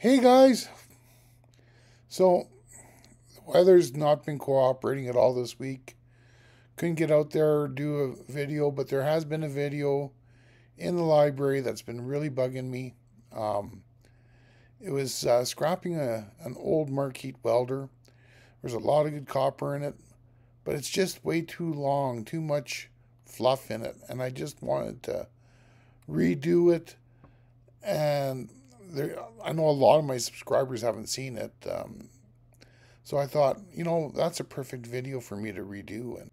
Hey guys, so the weather's not been cooperating at all this week. Couldn't get out there or do a video, but there has been a video in the library that's been really bugging me. Um, it was uh, scrapping a, an old Marquette welder. There's a lot of good copper in it, but it's just way too long, too much fluff in it, and I just wanted to redo it and there, I know a lot of my subscribers haven't seen it. Um, so I thought, you know, that's a perfect video for me to redo and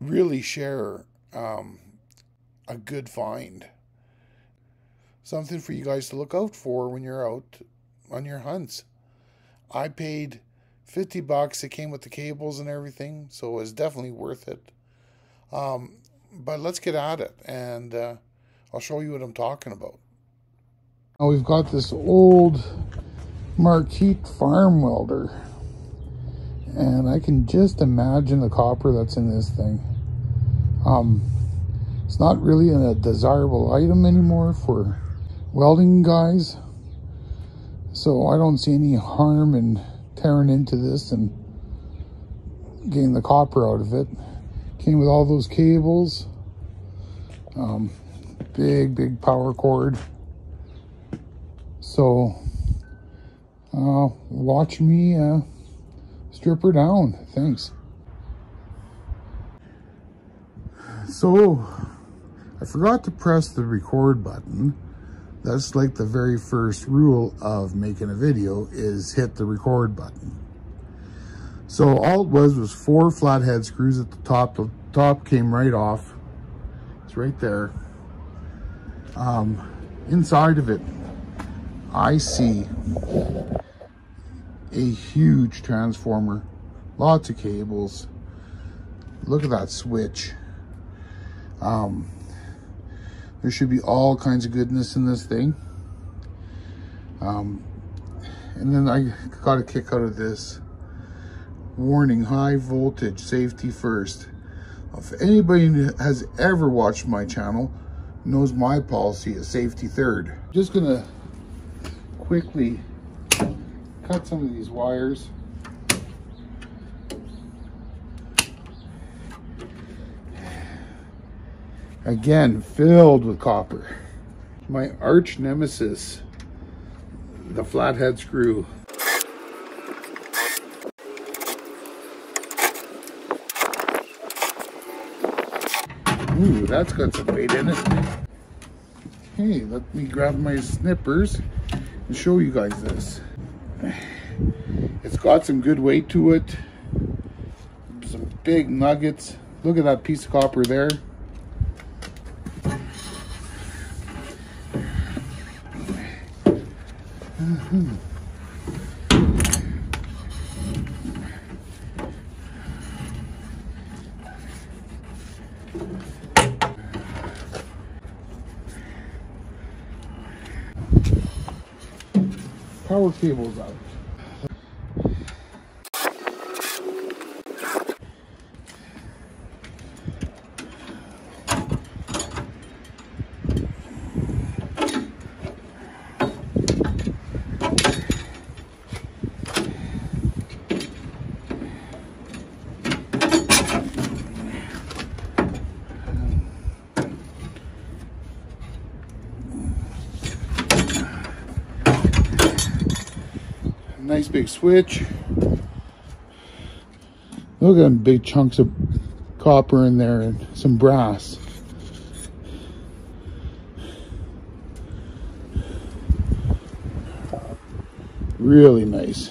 really share um, a good find. Something for you guys to look out for when you're out on your hunts. I paid 50 bucks. It came with the cables and everything, so it was definitely worth it. Um, but let's get at it, and uh, I'll show you what I'm talking about. Now we've got this old Marquette farm welder. And I can just imagine the copper that's in this thing. Um, it's not really a desirable item anymore for welding guys. So I don't see any harm in tearing into this and getting the copper out of it. Came with all those cables. Um, big, big power cord. So, uh, watch me uh, strip her down. Thanks. So, I forgot to press the record button. That's like the very first rule of making a video is hit the record button. So all it was was four flathead screws at the top. The top came right off. It's right there. Um, inside of it I see a huge transformer, lots of cables. Look at that switch. Um, there should be all kinds of goodness in this thing. Um, and then I got a kick out of this. Warning, high voltage, safety first. If anybody has ever watched my channel, knows my policy is safety third. Just gonna quickly cut some of these wires. Again, filled with copper. My arch nemesis, the flathead screw. Ooh, that's got some weight in it. Hey, let me grab my snippers show you guys this. It's got some good weight to it. Some big nuggets. Look at that piece of copper there. Mm -hmm. Power cables out. Nice big switch. Look at them big chunks of copper in there and some brass. Really nice.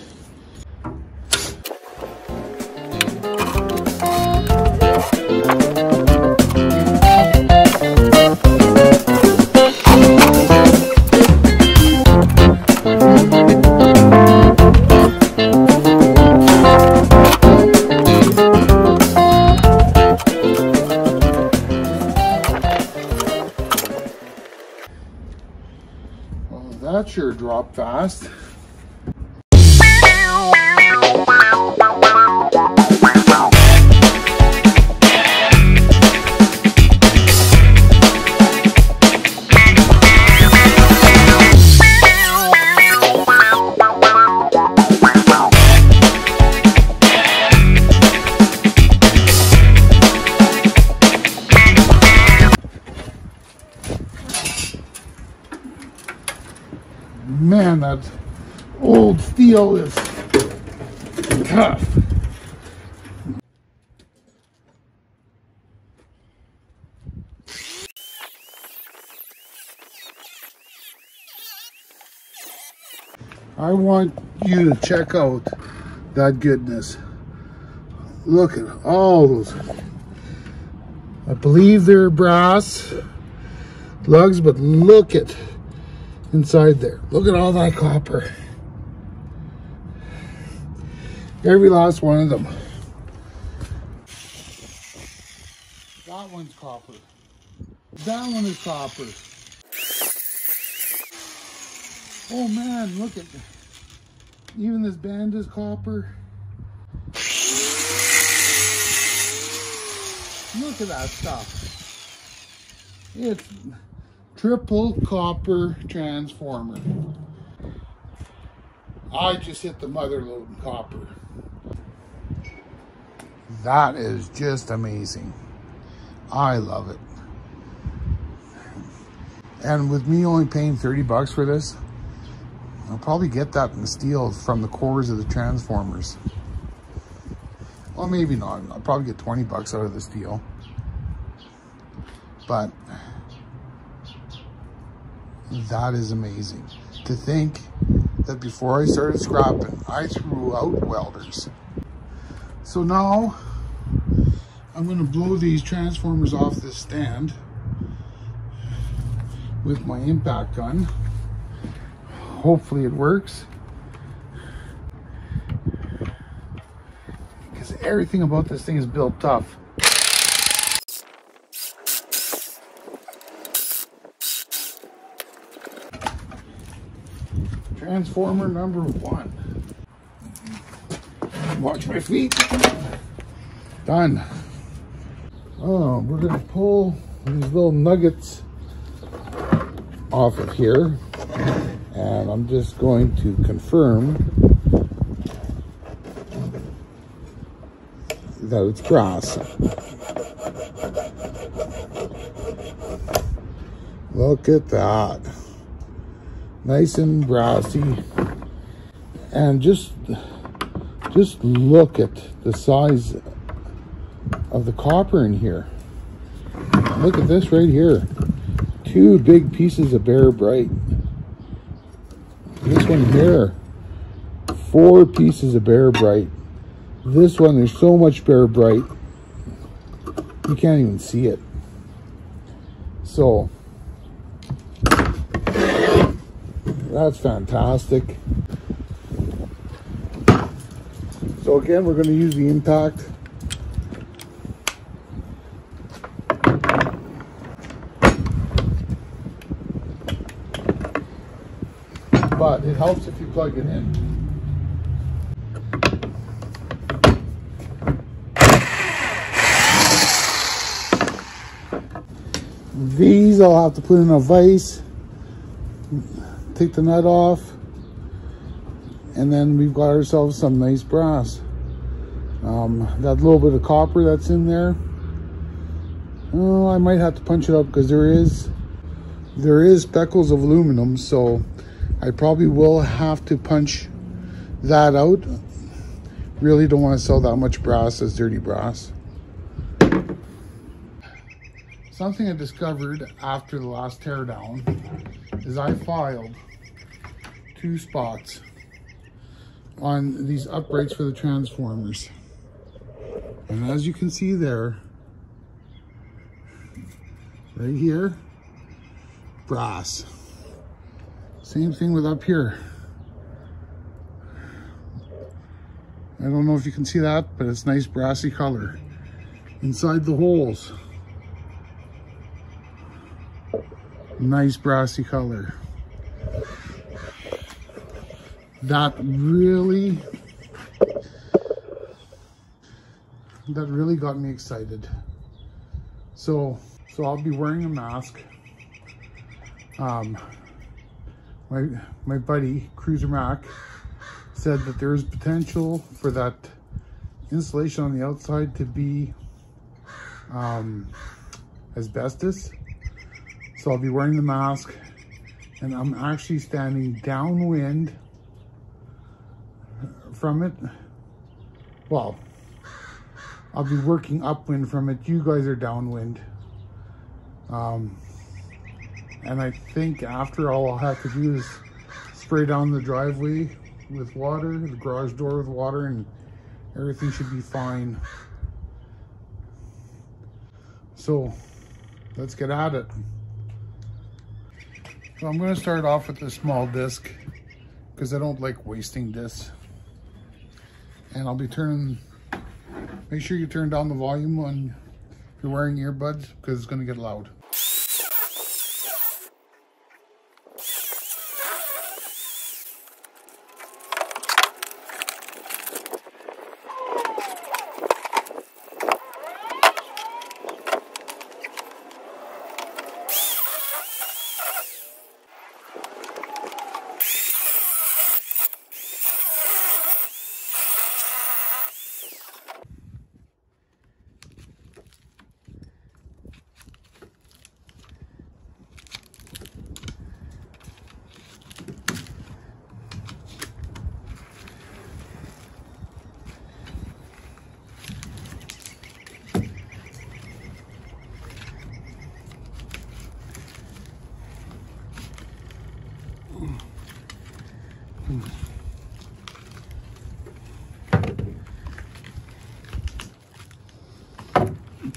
That sure dropped fast. Steel is tough. I want you to check out that goodness. Look at all those. I believe they're brass lugs, but look at inside there. Look at all that copper. Every last one of them. That one's copper. That one is copper. Oh man, look at even this band is copper. Look at that stuff. It's triple copper transformer. I just hit the mother lode in copper. That is just amazing. I love it. And with me only paying 30 bucks for this, I'll probably get that in steel from the cores of the transformers. Well, maybe not. I'll probably get 20 bucks out of the steel. But that is amazing. To think that before I started scrapping, I threw out welders. So now I'm going to blow these transformers off this stand with my impact gun hopefully it works. Because everything about this thing is built tough. Transformer number one. Watch my feet. Done. Oh, we're gonna pull these little nuggets off of here and I'm just going to confirm that it's brass. Look at that. Nice and brassy. And just just look at the size of the copper in here. Look at this right here. Two big pieces of bare bright. This one here, four pieces of Bare Bright. This one, there's so much Bare Bright, you can't even see it. So, that's fantastic. So again, we're going to use the impact but it helps if you plug it in. These I'll have to put in a vise, take the nut off, and then we've got ourselves some nice brass. Um, that little bit of copper that's in there, oh, I might have to punch it up because there is there is speckles of aluminum, so I probably will have to punch that out. Really don't want to sell that much brass as dirty brass. Something I discovered after the last teardown is I filed two spots on these uprights for the transformers. And as you can see there, right here, brass. Same thing with up here. I don't know if you can see that, but it's nice brassy color. Inside the holes. Nice brassy color. That really, that really got me excited. So, so I'll be wearing a mask. Um, my, my buddy, Cruiser Mac, said that there is potential for that insulation on the outside to be um, asbestos. So I'll be wearing the mask And I'm actually standing downwind from it. Well, I'll be working upwind from it. You guys are downwind. Um, and I think after all I'll have to do is spray down the driveway with water, the garage door with water, and everything should be fine. So let's get at it. So I'm going to start off with a small disc because I don't like wasting discs. And I'll be turning, make sure you turn down the volume when you're wearing earbuds because it's going to get loud.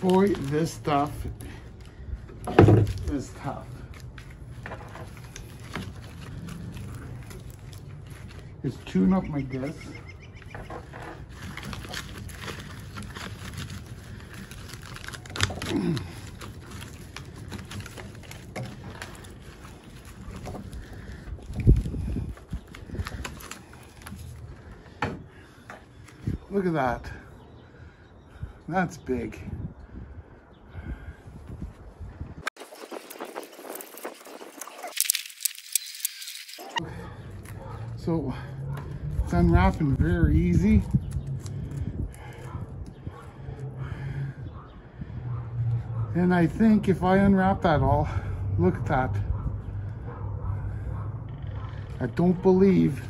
Boy, this stuff is tough. It's tune up my disc. Look at that. That's big. So it's unwrapping very easy. And I think if I unwrap that all, look at that. I don't believe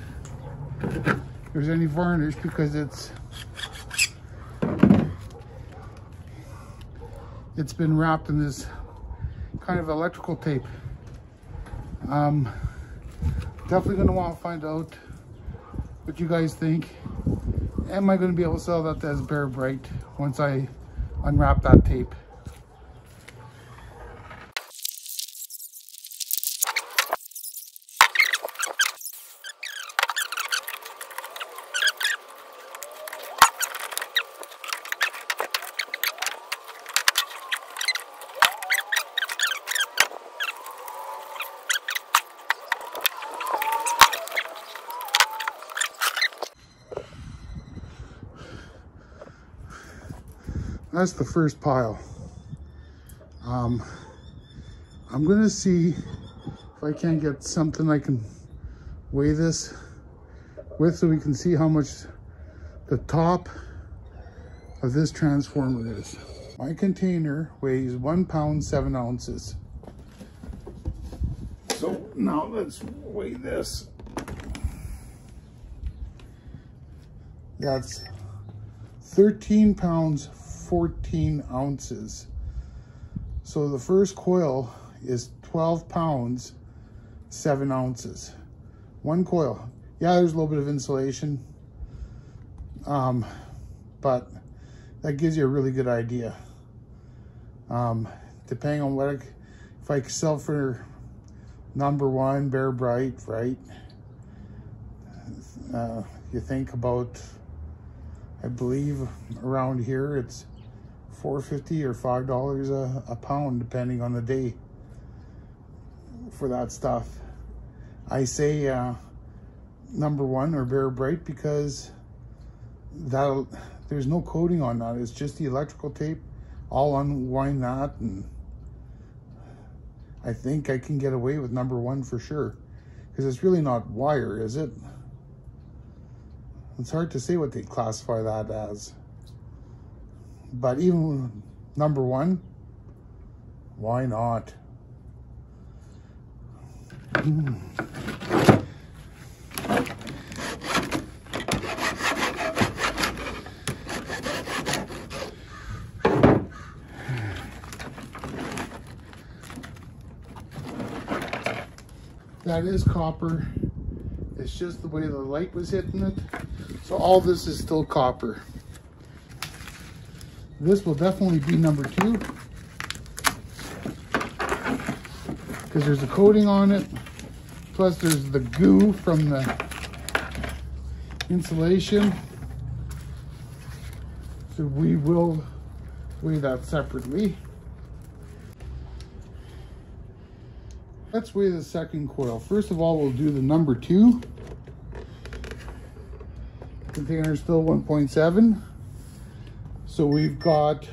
there's any varnish because it's it's been wrapped in this kind of electrical tape. Um, definitely gonna want to find out what you guys think. Am I gonna be able to sell that as Bare Bright once I unwrap that tape? That's the first pile. Um, I'm gonna see if I can't get something I can weigh this with so we can see how much the top of this transformer is. My container weighs one pound, seven ounces. So now let's weigh this. That's 13 pounds, 14 ounces. So the first coil is 12 pounds, seven ounces. One coil. Yeah, there's a little bit of insulation, um, but that gives you a really good idea. Um, depending on what, I, if I sell for number one, Bare Bright, right? Uh, you think about, I believe around here, it's 450 or five dollars a, a pound depending on the day for that stuff. I say uh, number one or bare bright because that there's no coating on that. It's just the electrical tape. I'll unwind that and i think i can get away with number one for sure because it's really not wire is it? It's hard to say what they classify that as but even number one, why not? That is copper. It's just the way the light was hitting it. So all this is still copper. This will definitely be number two. Because there's a coating on it. Plus there's the goo from the insulation. So we will weigh that separately. Let's weigh the second coil. First of all, we'll do the number two. Container still 1.7. So we've got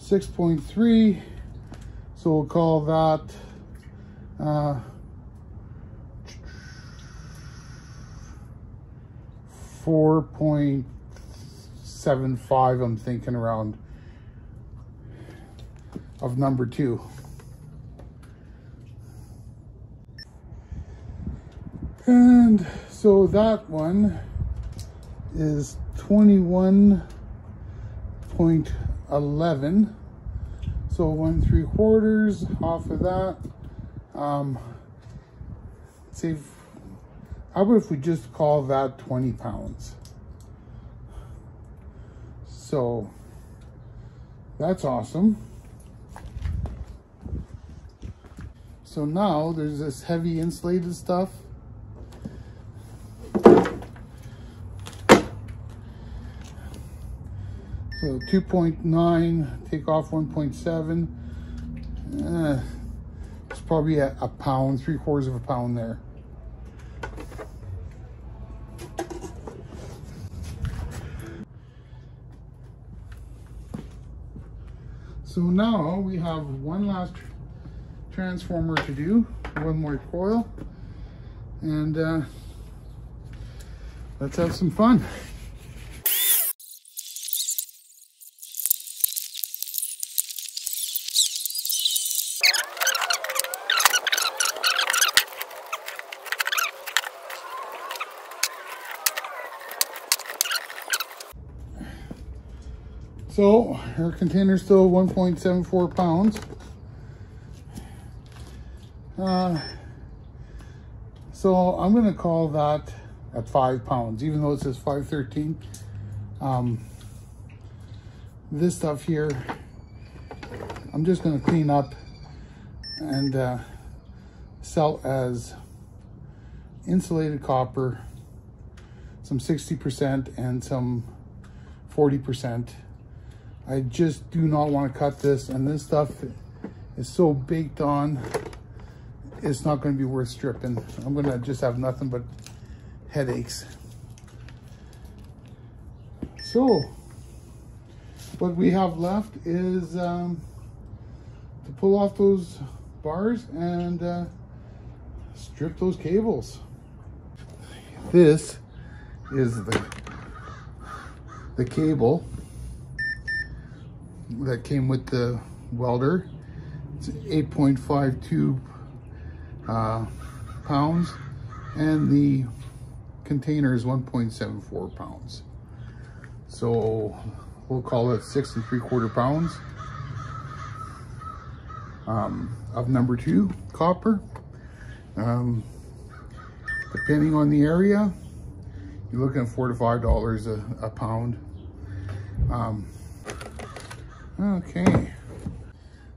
6.3. So we'll call that uh, Four point seven five. I'm thinking around of number two. And so that one is 21.11. So one three quarters off of that. Um, say, how about if we just call that 20 pounds? So that's awesome. So now there's this heavy insulated stuff So 2.9, take off 1.7. Uh, it's probably a, a pound, three quarters of a pound there. So now we have one last transformer to do, one more coil, and uh, let's have some fun. Container's still 1.74 pounds. Uh, so I'm gonna call that at five pounds, even though it says 513. Um, this stuff here, I'm just gonna clean up and uh, sell as insulated copper, some 60% and some 40% I just do not want to cut this and this stuff is so baked on it's not going to be worth stripping. I'm going to just have nothing but headaches. So what we have left is um, to pull off those bars and uh, strip those cables. This is the the cable that came with the welder. It's 8.52 uh, pounds and the container is 1.74 pounds. So we'll call it six and three quarter pounds um, of number two copper. Um, depending on the area, you're looking at four to five dollars a, a pound. Um, Okay.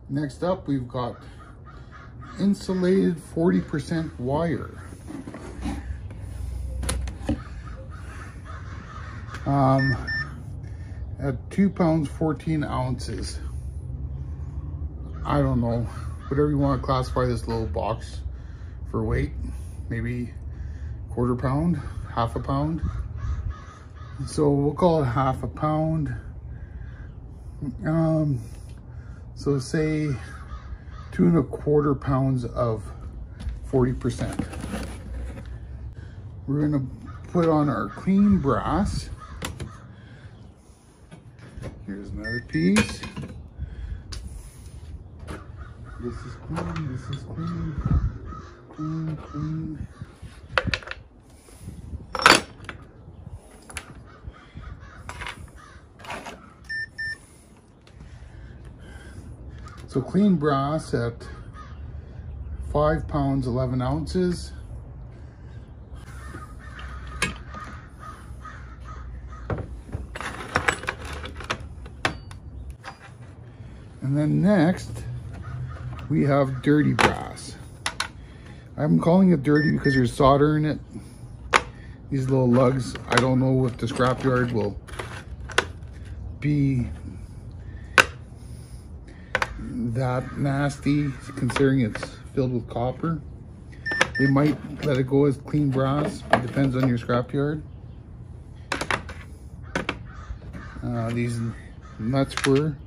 Next up, we've got insulated 40% wire. Um, at two pounds, 14 ounces. I don't know, whatever you want to classify this little box for weight, maybe quarter pound, half a pound. So we'll call it half a pound. Um, so say two and a quarter pounds of 40%. We're gonna put on our clean brass. Here's another piece. This is clean, this is clean. clean, clean. So clean brass at five pounds, 11 ounces. And then next, we have dirty brass. I'm calling it dirty because there's solder in it. These little lugs, I don't know if the scrapyard will be that nasty considering it's filled with copper. They might let it go as clean brass. It depends on your scrapyard. Uh, these nuts were.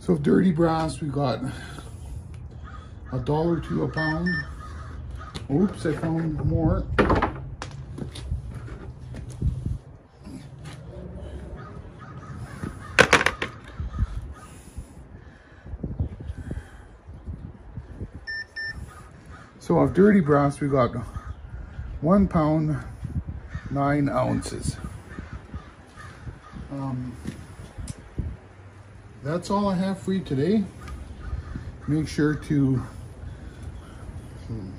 So dirty brass, we got a dollar to a pound. Oops, I found more. So of dirty brass, we got one pound, nine ounces. Um, that's all I have for you today. Make sure to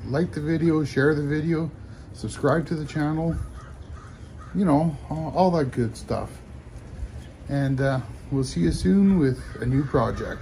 like the video, share the video, subscribe to the channel, you know, all, that good stuff. And uh, we'll see you soon with a new project.